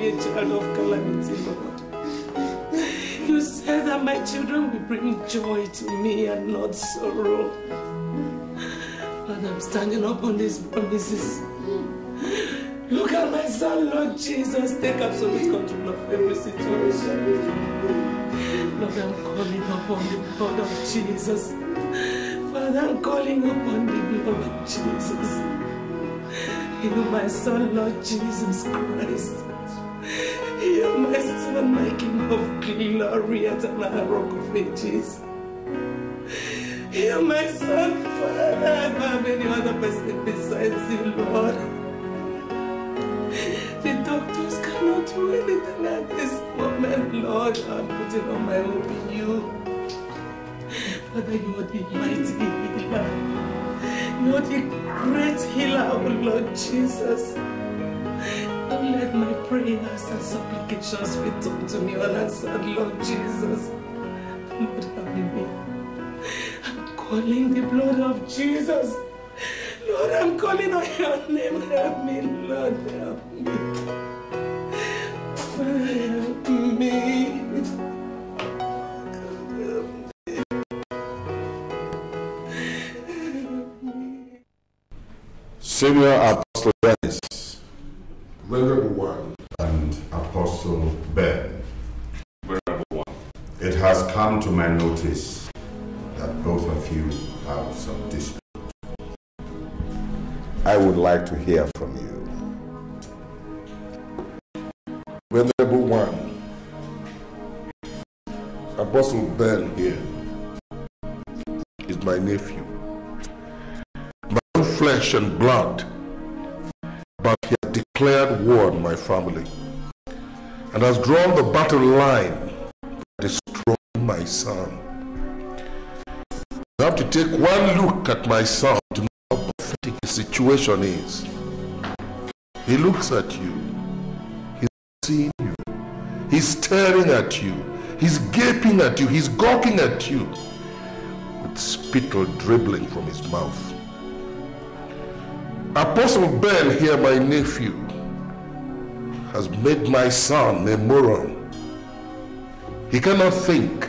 be a child of calamity, Lord. You said that my children will bring joy to me and not sorrow. And I'm standing up on these promises. Look at my son, Lord Jesus. Take absolute control of every situation. Lord, I'm calling upon the blood of Jesus. Father, I'm calling upon the blood of Jesus. Heal my son, Lord Jesus Christ. Heal making of glory, and rock of ages. Heal my son, Father. I don't have any other person besides you, Lord. The doctors cannot do anything at this moment, Lord. I'm putting all my hope in you. Father, you are the mighty healer. You are the great healer, oh Lord Jesus. Let my prayers and supplications return to me unanswered, Lord Jesus. Lord, help me. I'm calling the blood of Jesus. Lord, I'm calling on your name. Help me, Lord, help me. Help me. Senior Apostle Dennis Venerable One, and Apostle Ben. Venerable One. It has come to my notice that both of you have some dispute. I would like to hear from you. Venerable One, Apostle Ben here is my nephew. My own flesh and blood, but he declared war on my family and has drawn the battle line by destroying my son. You have to take one look at my son to know how pathetic his situation is. He looks at you, he's seeing you, he's staring at you, he's gaping at you, he's gawking at you with spittle dribbling from his mouth. Apostle Ben here, my nephew, has made my son a moron. He cannot think,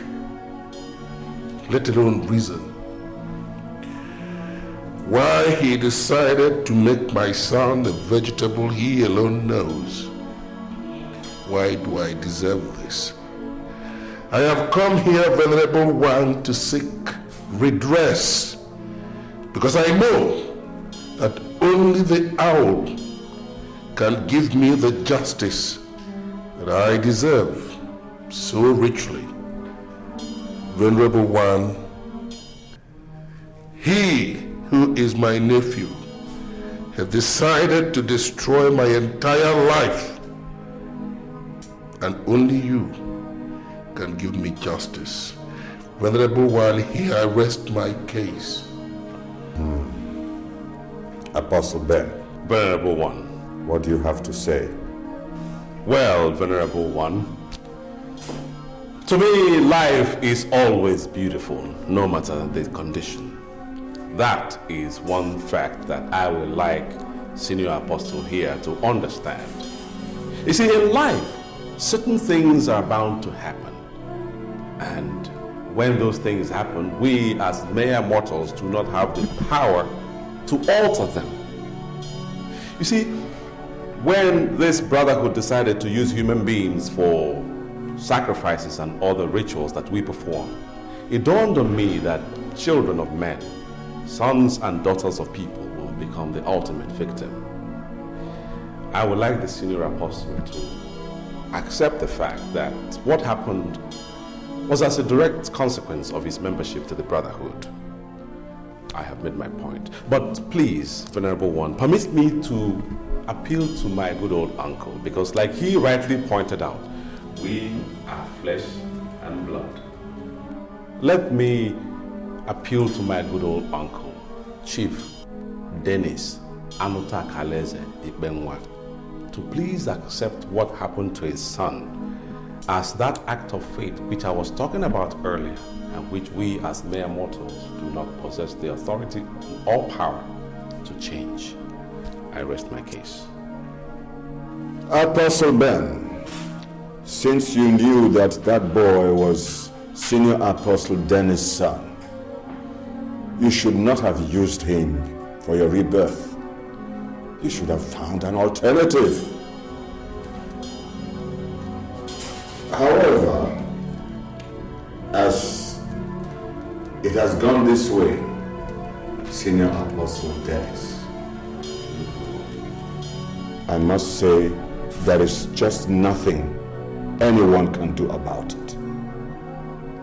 let alone reason. Why he decided to make my son a vegetable he alone knows. Why do I deserve this? I have come here, Venerable One, to seek redress because I know that only the owl can give me the justice that I deserve so richly. Venerable One, he who is my nephew has decided to destroy my entire life, and only you can give me justice. Venerable One, here I rest my case. Apostle Ben, Venerable One. what do you have to say? Well, Venerable One, to me, life is always beautiful, no matter the condition. That is one fact that I would like Senior Apostle here to understand. You see, in life, certain things are bound to happen. And when those things happen, we as mere mortals do not have the power to alter them. You see, when this brotherhood decided to use human beings for sacrifices and other rituals that we perform, it dawned on me that children of men, sons and daughters of people, will become the ultimate victim. I would like the senior apostle to accept the fact that what happened was as a direct consequence of his membership to the Brotherhood. I have made my point. But please, Venerable One, permit me to appeal to my good old uncle because, like he rightly pointed out, we are flesh and blood. Let me appeal to my good old uncle, Chief Dennis Anuta Kaleze Ibenwa, to please accept what happened to his son as that act of faith which I was talking about earlier and which we as mere mortals do not possess the authority or power to change. I rest my case. Apostle Ben, since you knew that that boy was Senior Apostle Dennis' son, you should not have used him for your rebirth. You should have found an alternative. It has gone this way, Senior Apostle Dennis, I must say there is just nothing anyone can do about it.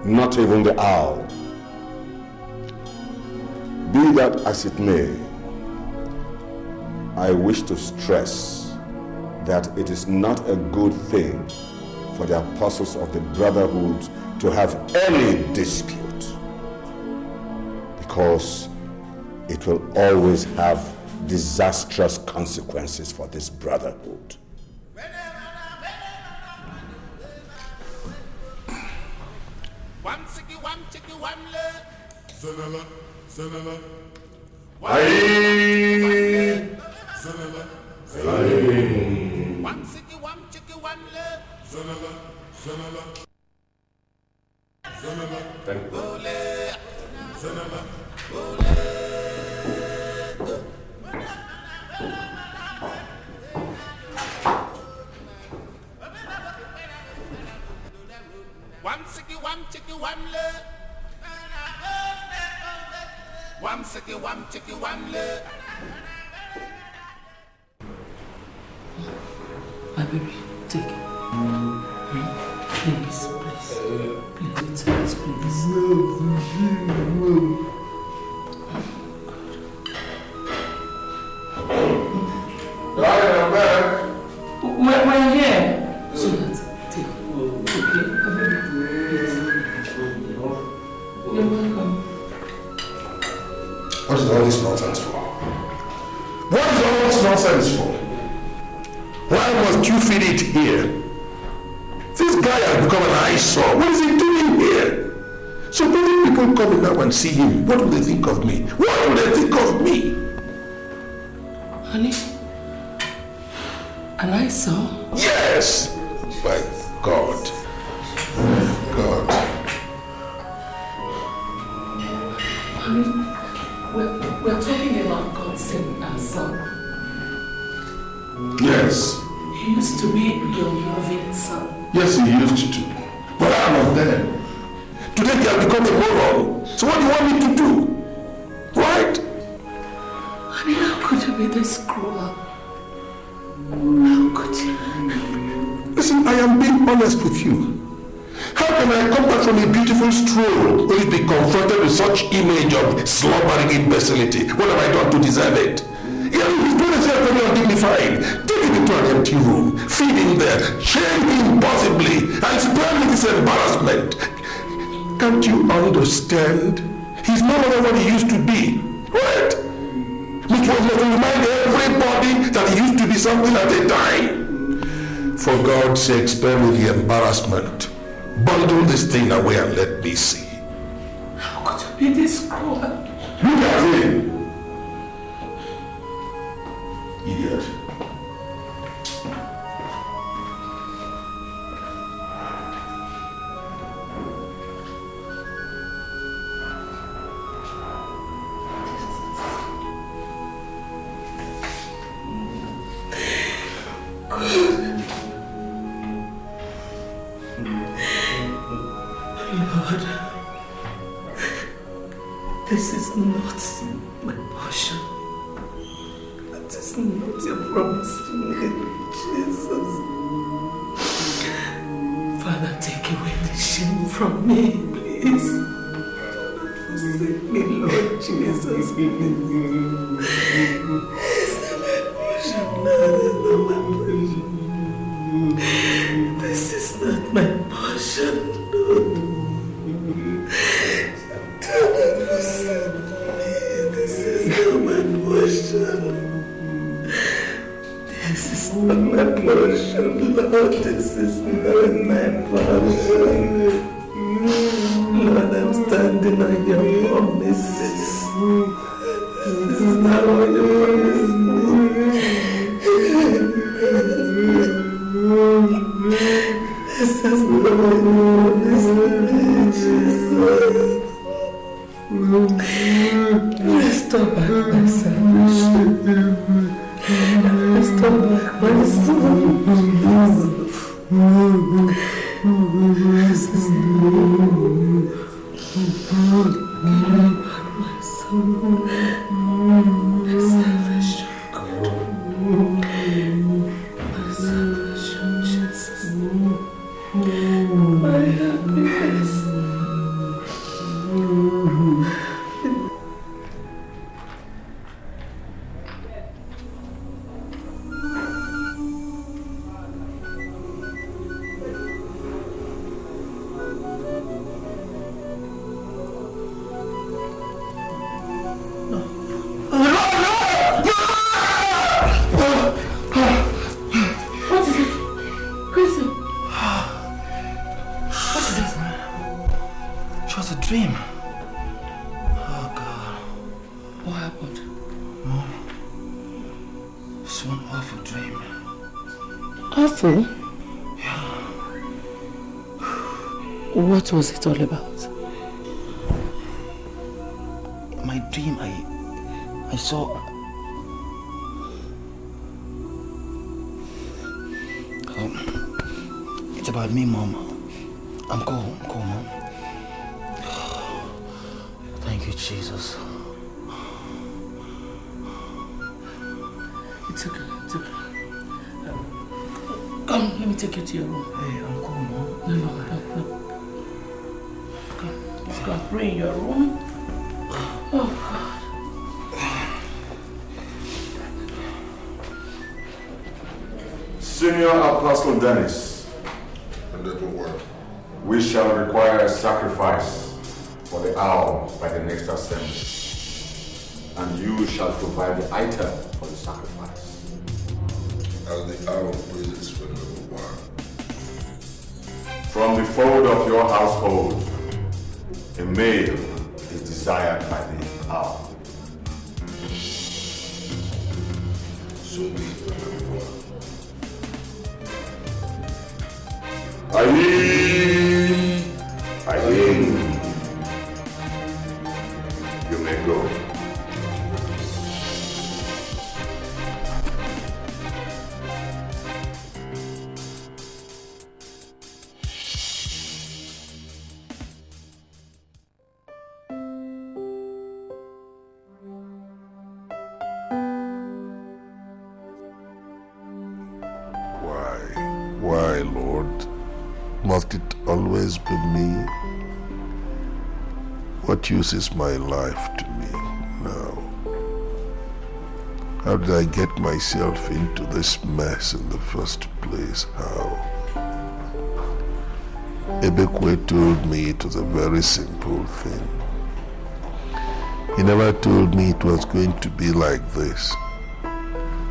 Not even the owl. Be that as it may, I wish to stress that it is not a good thing for the apostles of the brotherhood to have any dispute because it will always have disastrous consequences for this brotherhood. One chicky, one chicky, one leg. Zanala, zanala, Aye. Yes, he used to. But I was there. Today he has become a moron. So what do you want me to do? Right? Honey, how could you be this cruel? How could you? Listen, I am being honest with you. How can I come back from a beautiful stroll only be confronted with such image of slobbering imbecility? What have I done to deserve it? Understand? He's no longer what he used to be. Right? Which was must remind everybody that he used to be something at a time. For God's sake, spare me the embarrassment. Bundle this thing away and let me see. From me, please. Do not forsake me, Lord Jesus, please. It's not my portion, not my portion. This is not my portion, Lord. Do not forsake me. This is not my portion. This is not my portion, Lord. This is not Back my soul. My soul. Jesus. It's okay, it's okay. Um, come, let me take you to your room. Hey, I'm cool, Mom. No, no, no, no. Come, let's go and pray in your room. Oh, God. Senior Apostle Dennis, Venerable one, we shall require a sacrifice for the owl by the next assembly. And you shall provide the item for the sacrifice. as the owl pleases Venerable one. From the fold of your household, a male is desired by the owl. So be it, Venerable one. Why, Lord? Must it always be me? What use is my life to me now? How did I get myself into this mess in the first place? How? Ebekwe told me it was a very simple thing. He never told me it was going to be like this.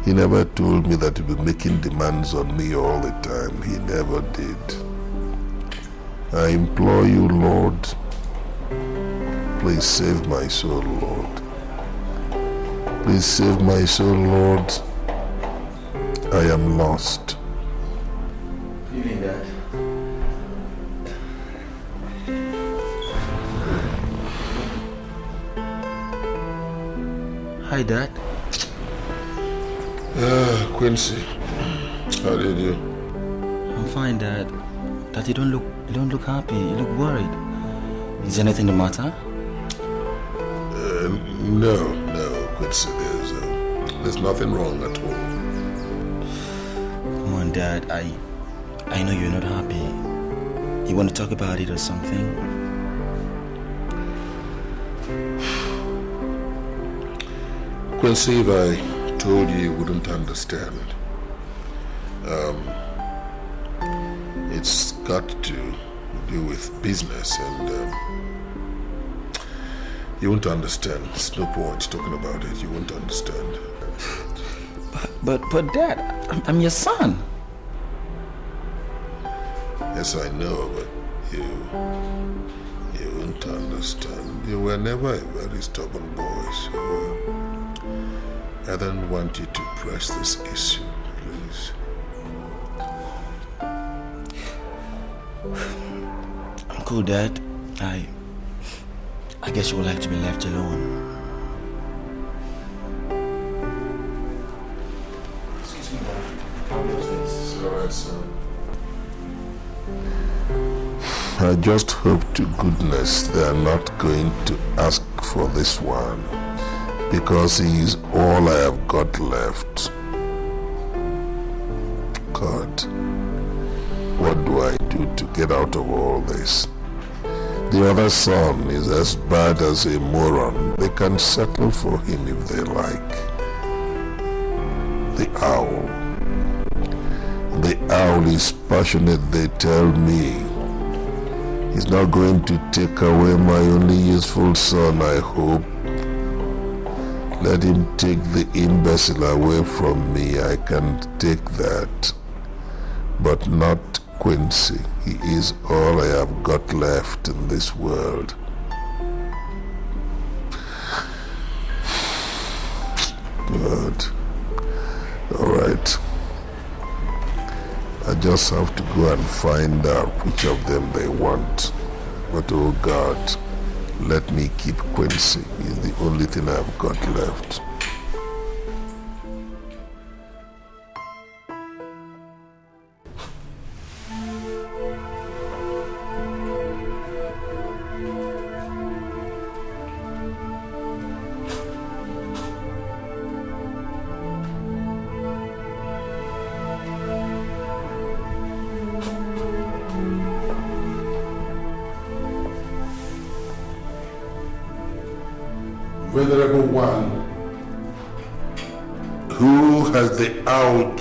He never told me that he'd be making demands on me all the time. He never did. I implore you, Lord, please save my soul, Lord. Please save my soul, Lord. I am lost. Evening, Dad. Hi, Dad. Ah, Quincy, how did you? I'm fine, Dad. Dad, you don't look you don't look happy. You look worried. Is anything the matter? No, no, Quincy, there's, uh, there's nothing wrong at all. Come on, Dad. I, I know you're not happy. You want to talk about it or something? Quincy, if I told you, you wouldn't understand. Um, it's got to do with business and um, you won't understand. There's no point talking about it. You won't understand. But, but, but Dad, I'm, I'm your son. Yes, I know, but you, you won't understand. You were never a very stubborn boy, so I don't want you to press this issue, please. I'm cool, Dad. I, I guess you would like to be left alone. Excuse me, Dad. son. I just hope to goodness they are not going to ask for this one because he is all I have got left. God, what do I do to get out of all this? The other son is as bad as a moron. They can settle for him if they like. The owl. The owl is passionate, they tell me. He's not going to take away my only useful son, I hope. Let him take the imbecile away from me. I can take that. But not Quincy. He is all I have got left in this world. Good. All right. I just have to go and find out which of them they want. But oh God, let me keep Quincy. He's the only thing I've got left.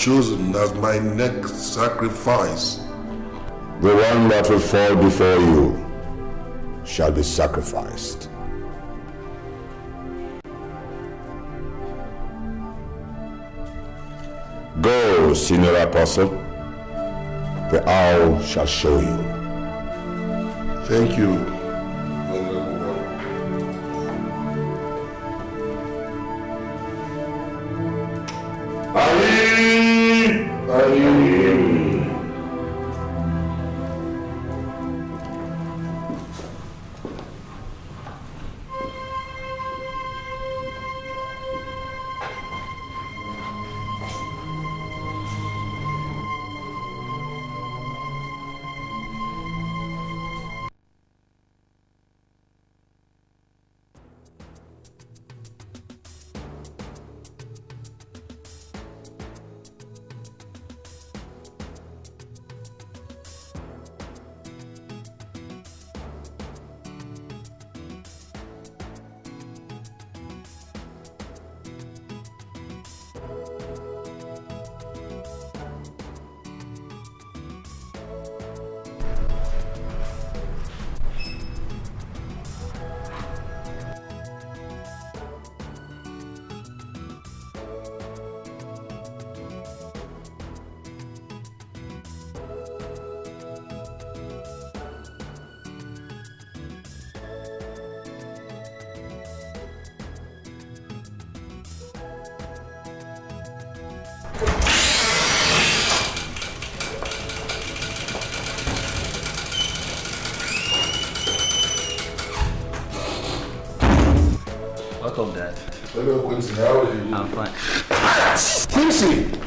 Chosen as my next sacrifice? The one that will fall before you shall be sacrificed. Go, senior apostle. The owl shall show you. Thank you, Welcome, Dad. Hello, Quincy. How are you? I'm fine. Quincy!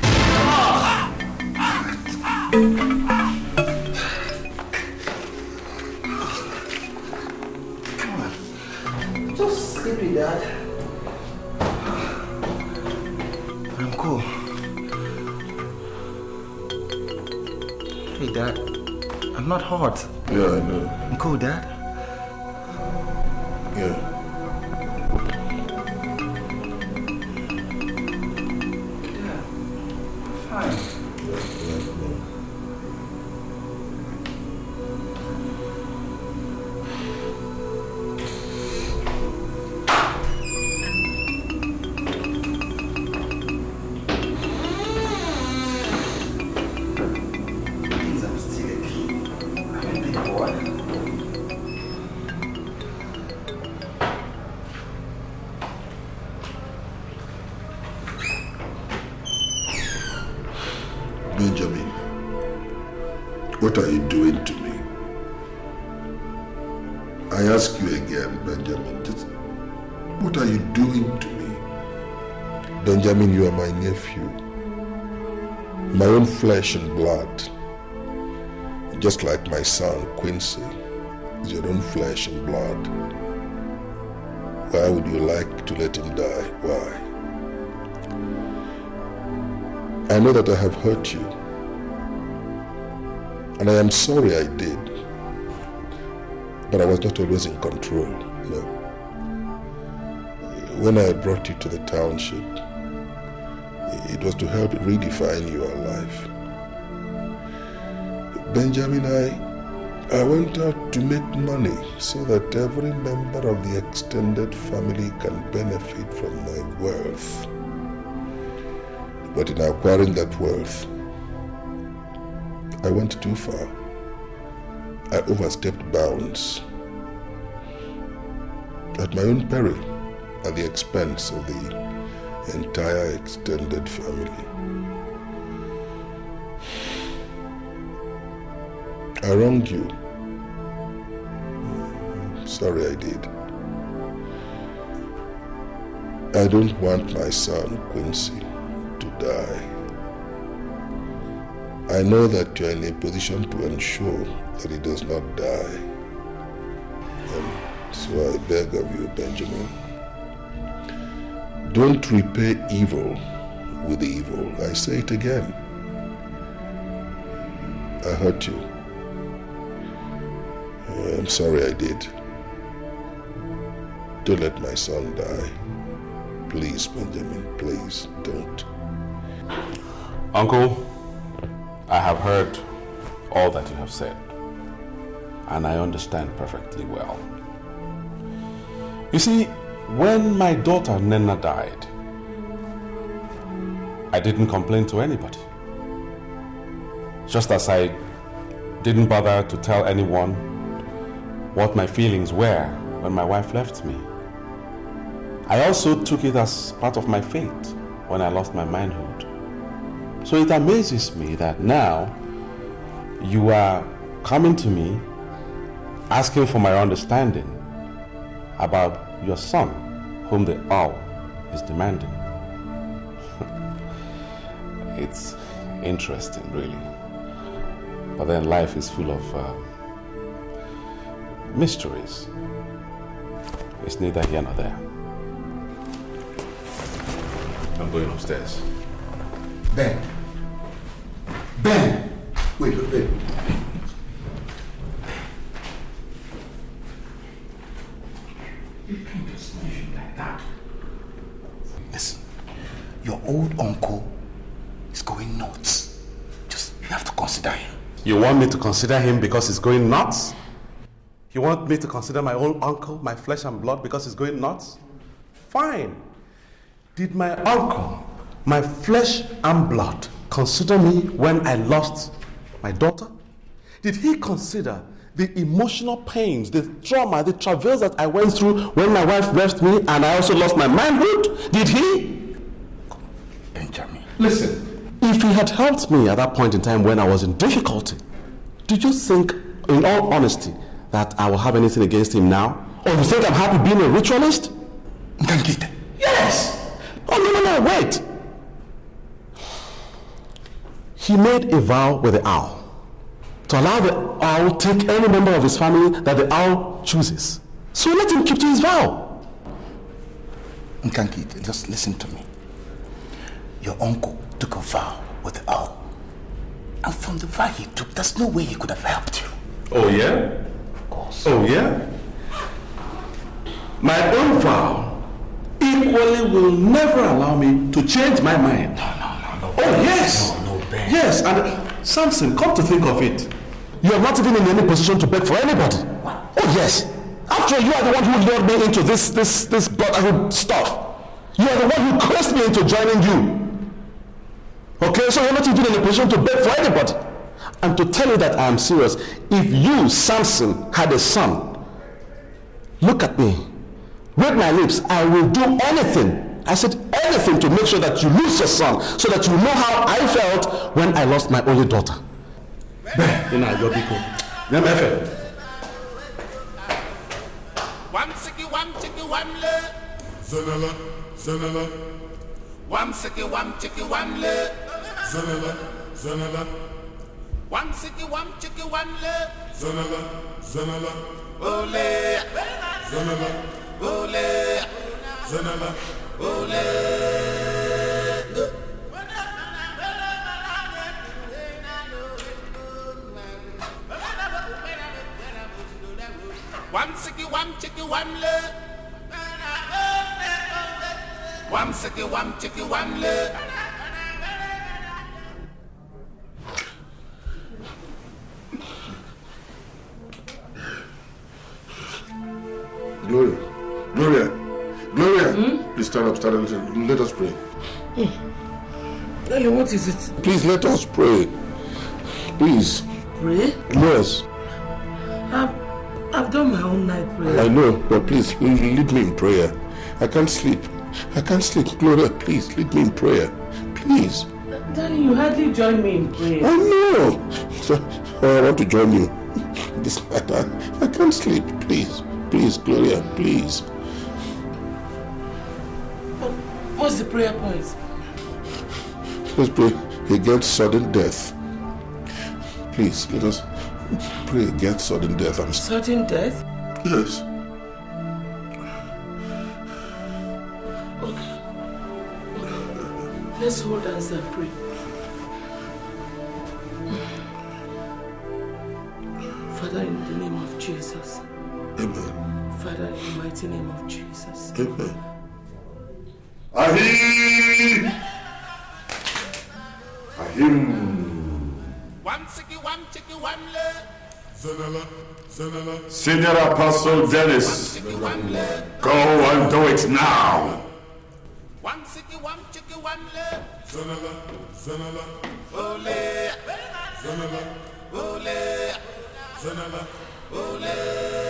Benjamin, you are my nephew, my own flesh and blood. Just like my son, Quincy, is your own flesh and blood. Why would you like to let him die? Why? I know that I have hurt you. And I am sorry I did. But I was not always in control. When I brought you to the township, it was to help redefine your life. Benjamin, I, I went out to make money so that every member of the extended family can benefit from my wealth. But in acquiring that wealth, I went too far. I overstepped bounds. At my own peril, at the expense of the entire extended family. I wronged you. Sorry I did. I don't want my son, Quincy, to die. I know that you are in a position to ensure that he does not die. And so I beg of you, Benjamin, don't repay evil with evil. I say it again. I hurt you. I'm sorry I did. Don't let my son die. Please, Benjamin, please don't. Uncle, I have heard all that you have said, and I understand perfectly well. You see, when my daughter Nena died, I didn't complain to anybody. Just as I didn't bother to tell anyone what my feelings were when my wife left me. I also took it as part of my fate when I lost my manhood. So it amazes me that now you are coming to me asking for my understanding about your son, whom the owl is demanding. it's interesting, really. But then life is full of uh, mysteries. It's neither here nor there. I'm going upstairs. Ben. Ben! Wait, wait, wait. You can't just leave him like that. Listen, your old uncle is going nuts. Just, you have to consider him. You want me to consider him because he's going nuts? You want me to consider my own uncle, my flesh and blood, because he's going nuts? Fine. Did my uncle, my flesh and blood, consider me when I lost my daughter? Did he consider the emotional pains, the trauma, the travails that I went through when my wife left me and I also lost my manhood? Did he? Listen, if he had helped me at that point in time when I was in difficulty, did you think, in all honesty, that I will have anything against him now? Or you think I'm happy being a ritualist? Ngangita. Yes! Oh, no, no, no, wait! He made a vow with the owl to allow the owl take any member of his family that the owl chooses. So let him keep to his vow. Nkankit, just listen to me. Your uncle took a vow with the owl. And from the vow he took, there's no way he could have helped you. Oh, yeah? Of course. Oh, yeah? My own vow equally will never allow me to change my mind. No, no, no, no. Oh, yes. No, no, Ben. Yes, and uh, Samson, come to think of it, you are not even in any position to beg for anybody. What? Oh, yes. After all, you are the one who lured me into this, this, this brotherhood stuff. You are the one who coerced me into joining you. Okay, so you're not even in a position to beg for anybody. And to tell you that I am serious, if you, Samson, had a son, look at me, read my lips, I will do anything. I said anything to make sure that you lose your son, so that you know how I felt when I lost my only daughter. Bẹ́ẹ̀ ni àjọ bí kò. Ní One sicky, one chicky, one zanala, One sicky, one chicky, one leg. zanala, zanala, One sicky, one chicky, one leg. zanala, zanala, Ole, zanala, ole. One sicky, one chicky, one leg. One sicky, one chicky, one leg. Please stand up, stand up. Let us pray. Hmm. Darling, what is it? Please let us pray. Please. Pray? Yes, I've, I've done my own night prayer. I know, but please lead me in prayer. I can't sleep. I can't sleep. Gloria, please lead me in prayer. Please. Darling, you hardly join me in prayer. Oh, I know. So, I want to join you. This matter. I can't sleep. Please, please, Gloria, please. Prayer point? Let's pray against sudden death. Please, let us pray against sudden death. I'm Certain death? yes. Let's hold hands and pray. Father, in the name of Jesus. Amen. Father, in the mighty name of Jesus. Amen. Zanala, zanala, Senior Apostle Dennis, Chicky, one leg. go and do it now. One sicky, one chicky, one leg. zanala, zanala, Ole, zanala, ole, zanala. One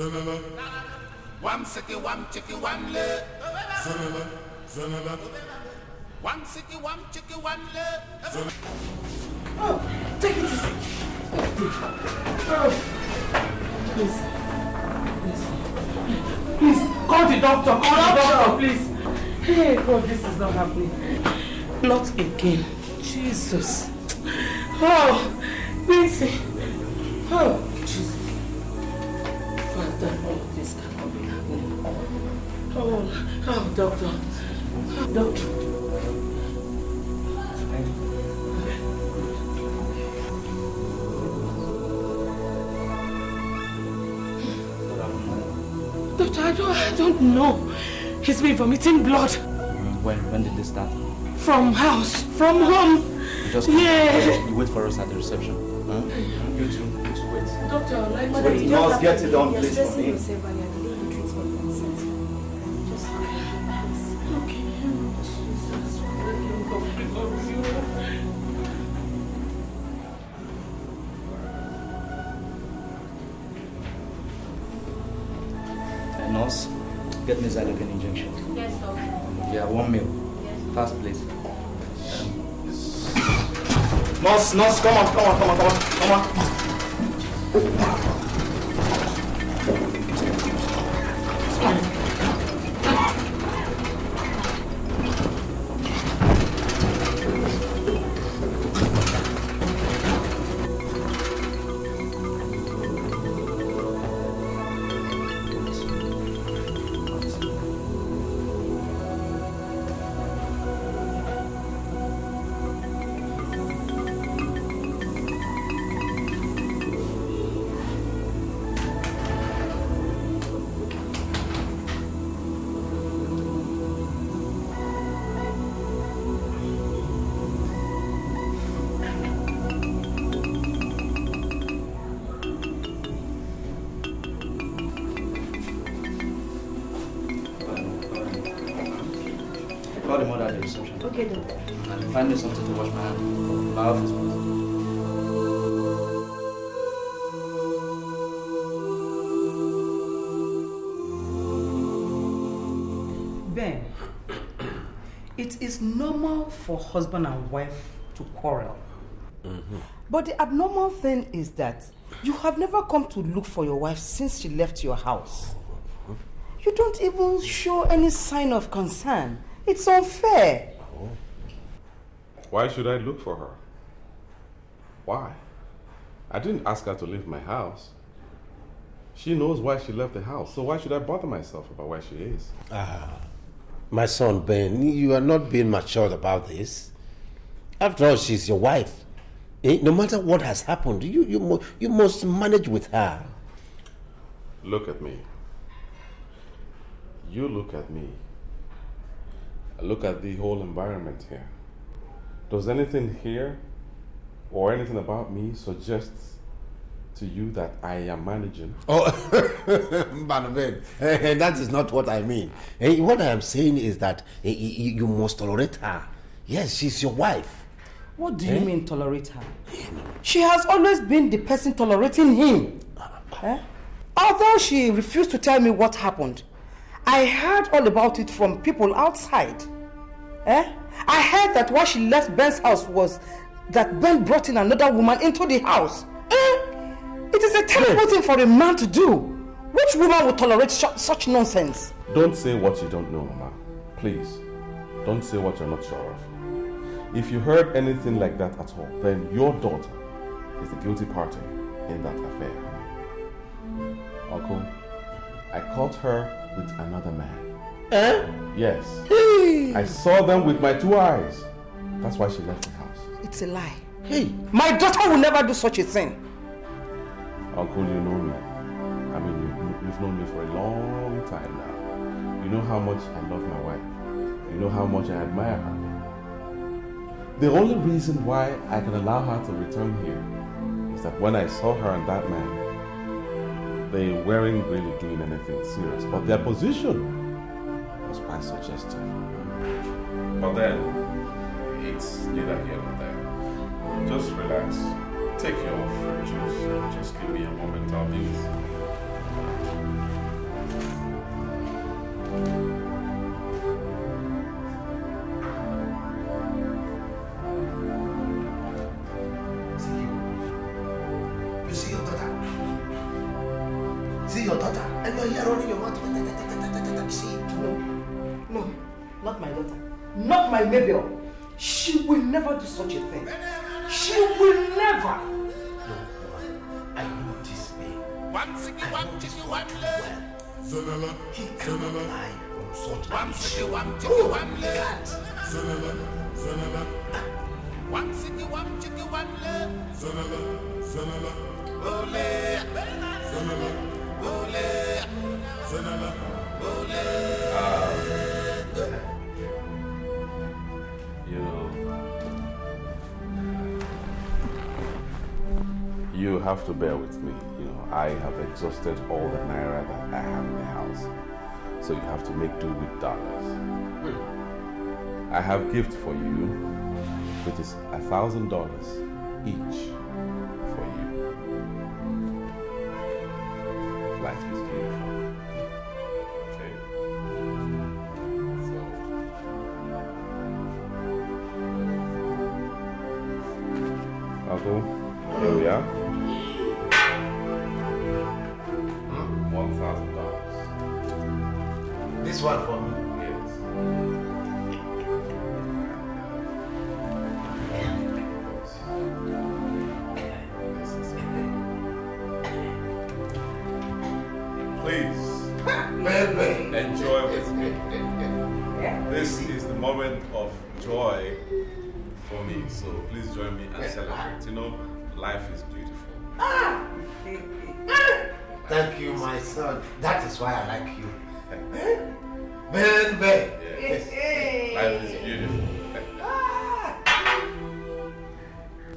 zanala, One sicky, one chicky, one leg. zanala, zanala, One sicky, one chicky, one leg. Oh, take it easy. Oh, please. Please. Please, call the doctor. Call the doctor, please. Hey, God, this is not happening. Not again. Jesus. Oh, doctor. Doctor. Doctor, I don't, I don't know. He's been vomiting blood When, when did this start? from house, from home. You just Yeah. You wait for us at the reception. Huh? You two, you two wait. Doctor, I'd like to wait. you just get it done, you're please, get me Xylogen injection. Yes, doctor. Yeah, one meal. Fast, please. Um, nurse, nurse, come on, come on, come on, come on, come on. Ben, it is normal for husband and wife to quarrel. But the abnormal thing is that you have never come to look for your wife since she left your house. You don't even show any sign of concern. It's unfair. Why should I look for her? Why? I didn't ask her to leave my house. She knows why she left the house, so why should I bother myself about where she is? Ah, my son Ben, you are not being matured about this. After all, she's your wife. Eh, No matter what has happened, you, you, you must manage with her. Look at me. You look at me. I look at the whole environment here. Does anything here or anything about me suggest to you that I am managing? Oh, but Ben, eh, that is not what I mean. Eh, What I am saying is that eh, you you must tolerate her. Yes, she's your wife. What do you Eh? mean tolerate her? She has always been the person tolerating him. Eh? Although she refused to tell me what happened, I heard all about it from people outside. Eh? I heard that why she left Ben's house was that Ben brought in another woman into the house. Eh? It is a terrible thing for a man to do. Which woman would tolerate such nonsense? Don't say what you don't know, Mama. Please. Don't say what you're not sure of. If you heard anything like that at all, then your daughter is the guilty party in that affair. Uncle, I caught her with another man. Eh? Yes. I saw them with my two eyes. That's why she left the house. It's a lie. Hey, My daughter will never do such a thing. Uncle, you know me. I mean, you, you've known me for a long time now. You know how much I love my wife. You know how much I admire her. The only reason why I can allow her to return here is that when I saw her and that man, they weren't really doing anything serious, but their position was quite suggestive. But then, it's neither here nor there. Just relax. Take your fruit juice. Just give me a moment. I'll be with you. You see your daughter? See your daughter? And you're here running your mouth. See? No, no, not my daughter. Not my Mabel. She will never do such a thing. She will never. I know this man. One city, one chicky, one love. Zanala, He cannot Zanala, lie on such One an city, issue. one chicky, oh, one love. Zanala, Zanala, One city, one chicky, one love. Zanala, Zanala, Ole, Zanala, ole, you have to bear with me. You know, I have exhausted all the naira that I have in the house, so you have to make do with dollars. Hmm. I have gift for you, which is a thousand dollars each This one for me. Please enjoy with me. This is the moment of joy for me. So please join me and celebrate. You know, life is beautiful. Ah! Thank you, my son. That is why I like you. Ben, Ben. Yes. Life is beautiful. Ah.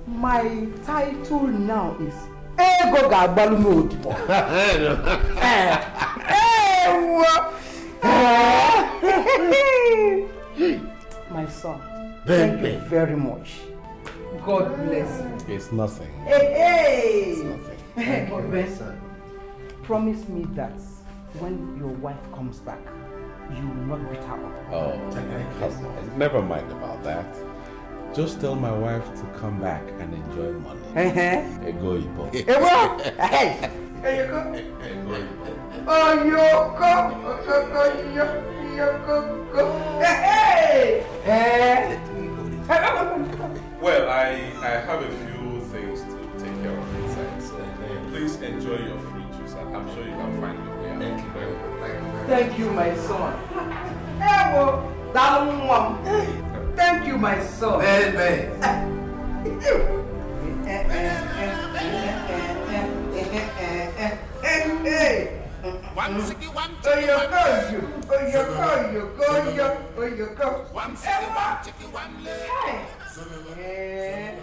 My title now is Ego ga-agbalụ m odibo. Eh. eh. My son, Ben, thank you very much. God bless you. It's nothing. Hey, hey. It's nothing. Hey, but Ben, promise me that when your wife comes back, you will not beat her up. Oh, never mind about that. Just tell my wife to come back and enjoy money. Ego Ibo. Ewo, hey, there you go. Ego Ibo. Oh, you go, go, go, you, you go, go. Hey, hey. Well, I, I have a few things to take care of inside, so uh, please enjoy your fruit juice. and I'm sure you can find your way out. Thank you very much. Thank you, my son. Ewo, daalụ nwa m. Thank you, my son. Ben, Ben. One sticky, one Oh, chicky, you one go, you. Oh, you go, you go, you. Oh, you go. One sticky, one chicky, one leg. Hey.